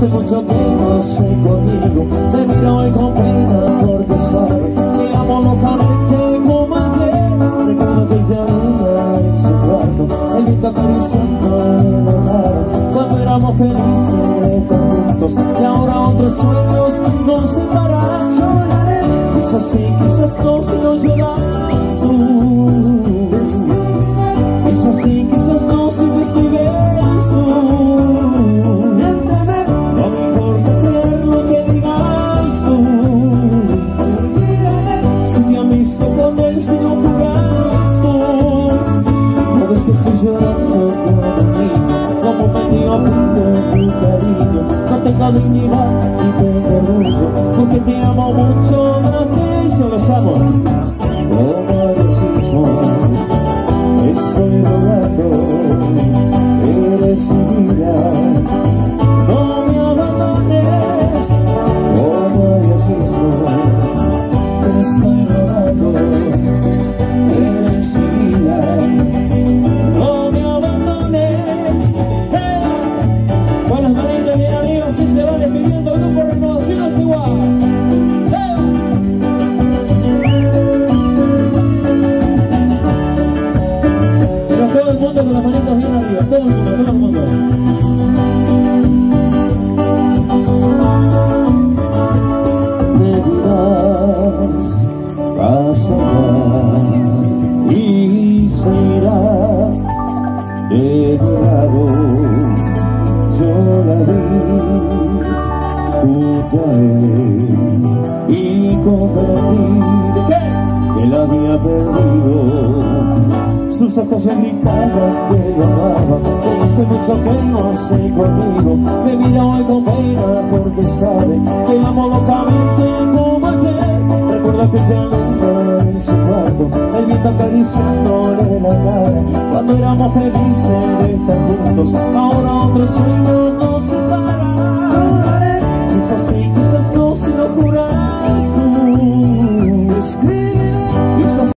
Hace mucho no sé conmigo Te mira hoy con pena porque sabe Que amo locamente como ayer Recuerdo que se luna en su cuarto El viento acariciando la cara Cuando éramos felices tan juntos Y ahora otros sueños nos separan. Quizás sí, quizás no dignidad y tengo orgullo porque te amo mucho más que eso los amo. Como el sismo estoy rogando eres mi vida. No me abandones como estoy y comprendí que la había perdido sus ojos me gritaban que lo amaba. Hace mucho que no sé conmigo. Me mira hoy con pena porque sabe Que amo locamente como ayer Recuerda que ya nunca en su cuarto El viento acariciándole la cara. Cuando éramos felices de estar juntos Ahora otros sueños